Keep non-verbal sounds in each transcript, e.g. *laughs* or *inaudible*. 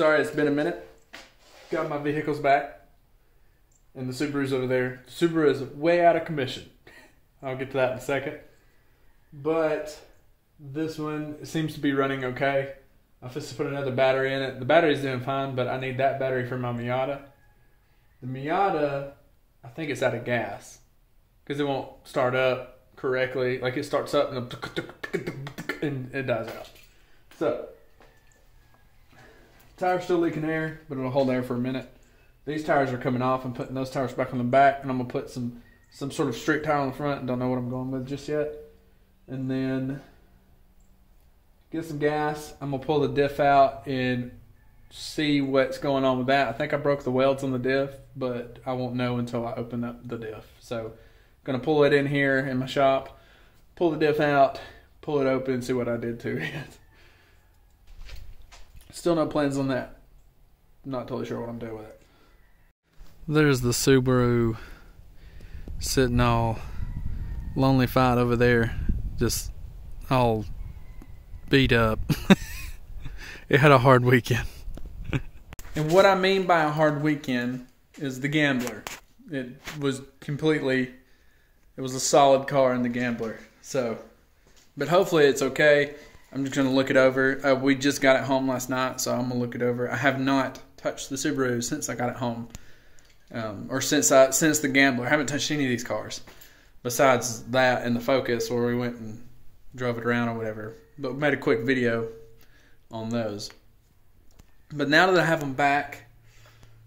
Sorry, it's been a minute. Got my vehicles back. And the Subaru's over there. The Subaru is way out of commission. *laughs* I'll get to that in a second. But this one seems to be running okay. I'm supposed to put another battery in it. The battery's doing fine, but I need that battery for my Miata. The Miata, I think it's out of gas because it won't start up correctly. Like it starts up and, *laughs* and it dies out. So, tire's still leaking air, but it'll hold air for a minute. These tires are coming off. I'm putting those tires back on the back, and I'm gonna put some some sort of street tire on the front. Don't know what I'm going with just yet. And then get some gas. I'm gonna pull the diff out and see what's going on with that. I think I broke the welds on the diff, but I won't know until I open up the diff. So, gonna pull it in here in my shop, pull the diff out, pull it open, and see what I did to it. *laughs* Still no plans on that. Not totally sure what I'm doing with it. There's the Subaru sitting all lonely fight over there, just all beat up. *laughs* it had a hard weekend. and what I mean by a hard weekend is the Gambler. It was completely, it was a solid car in the Gambler. So, but hopefully it's okay. I'm just gonna look it over. Uh, we just got it home last night, so I'm gonna look it over. I have not touched the Subaru since I got it home, um, or since I since the Gambler. I haven't touched any of these cars, besides that and the Focus, where we went and drove it around or whatever. But made a quick video on those. But now that I have them back,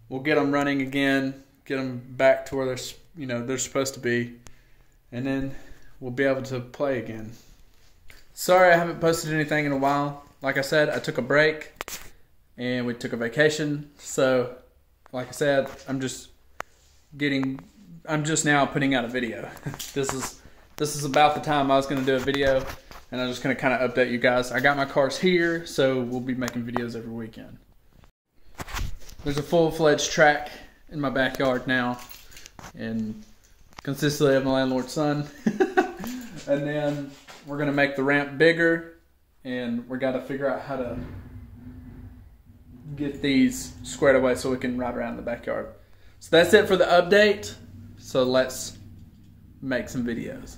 we'll get them running again, get them back to where they're you know they're supposed to be, and then we'll be able to play again. Sorry I haven't posted anything in a while. Like I said, I took a break and we took a vacation. So, like I said, I'm just getting I'm just now putting out a video. *laughs* this is this is about the time I was going to do a video and I'm just going to kind of update you guys. I got my cars here, so we'll be making videos every weekend. There's a full-fledged track in my backyard now and consistently of my landlord's son. *laughs* and then we're gonna make the ramp bigger and we gotta figure out how to get these squared away so we can ride around the backyard. So that's it for the update. So let's make some videos.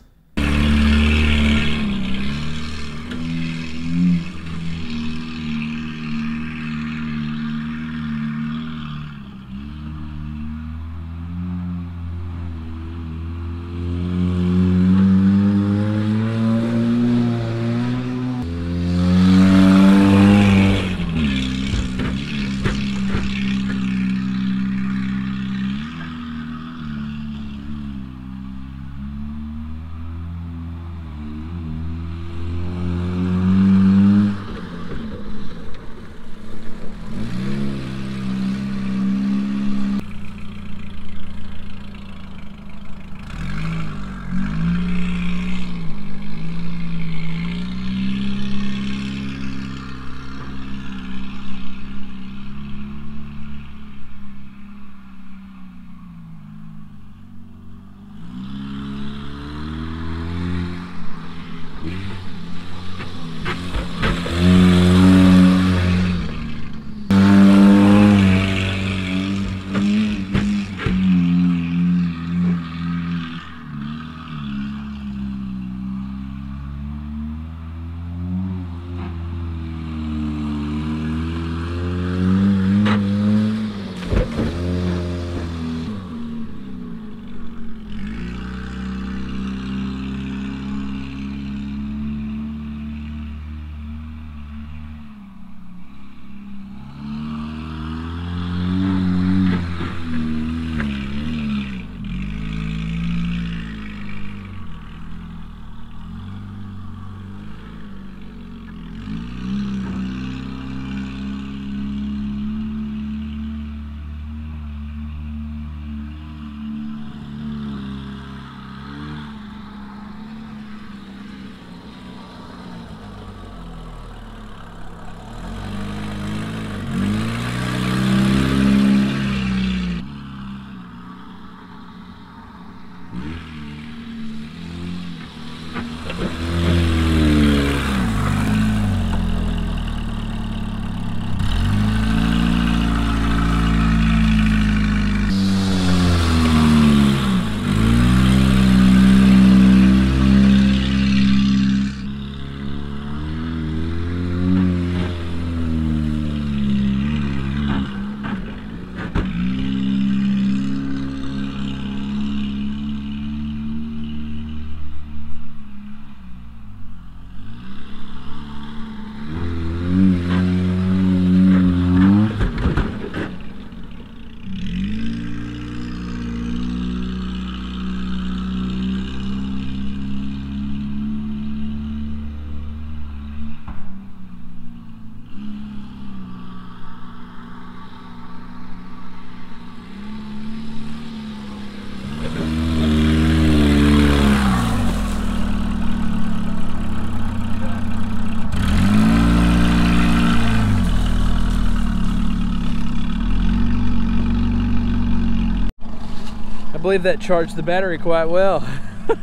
Believe that charged the battery quite well. I'm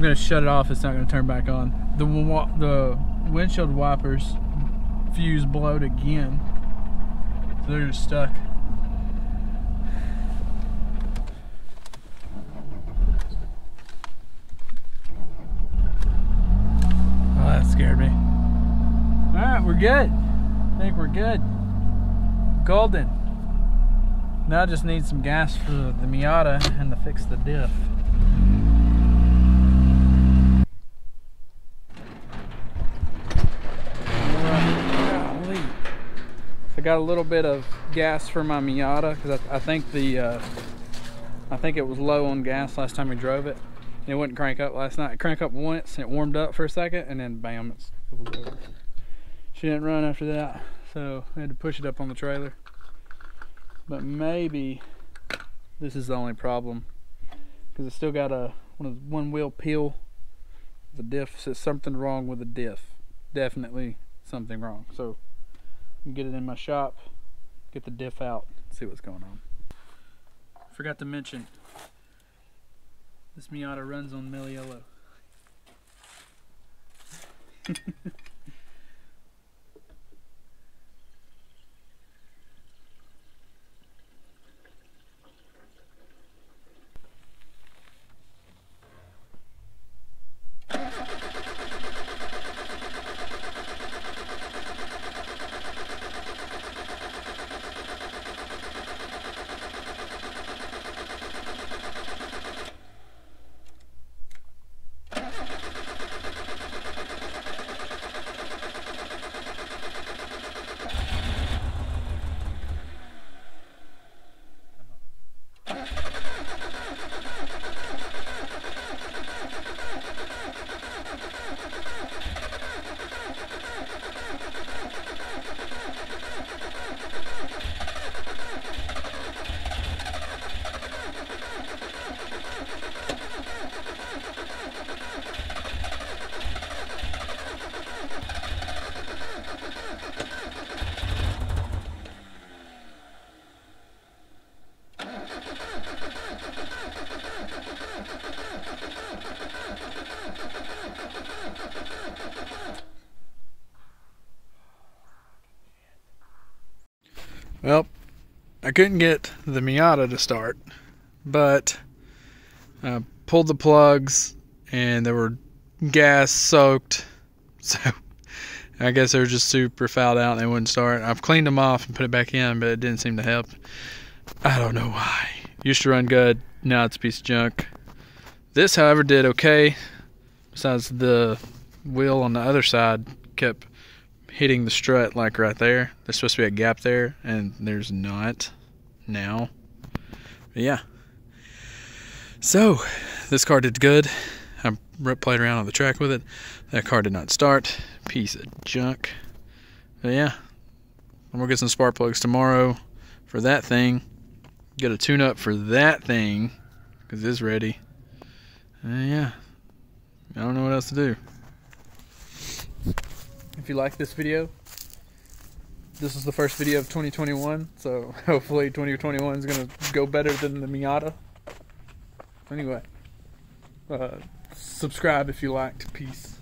gonna shut it off. It's not gonna turn back on. The the windshield wipers fuse blowed again, so they're just stuck. Oh, that scared me. All right, we're good. I think we're good. Golden. Now I just need some gas for the Miata and to fix the diff. I got a little bit of gas for my Miata because I, I, think the uh, I think it was low on gas last time we drove it. It wouldn't crank up last night. It cranked up once, and it warmed up for a second, and then bam, it was over. She didn't run after that, so I had to push it up on the trailer. But maybe this is the only problem because it's still got a one, one wheel peel. The diff says something wrong with the diff. Definitely something wrong. So get it in my shop, get the diff out, see what's going on. Forgot to mention, this Miata runs on Mello Yello. *laughs* Well, I couldn't get the Miata to start, but I pulled the plugs and they were gas soaked. *laughs* So I guess they were just super fouled out and they wouldn't start. I've cleaned them off and put it back in, but it didn't seem to help. I don't know why. Used to run good, now it's a piece of junk. This, however, did okay. Besides the wheel on the other side kept hitting the strut like right there. There's supposed to be a gap there, and there's not now. But yeah. So, this car did good. I played around on the track with it. That car did not start. Piece of junk. But yeah. I'm to get some spark plugs tomorrow for that thing. Get a tune up for that thing because it's ready. And yeah. I don't know what else to do. You like this video, this is the first video of 2021, so *laughs* hopefully 2021 is going to go better than the Miata. Anyway, uh, subscribe if you liked. Peace.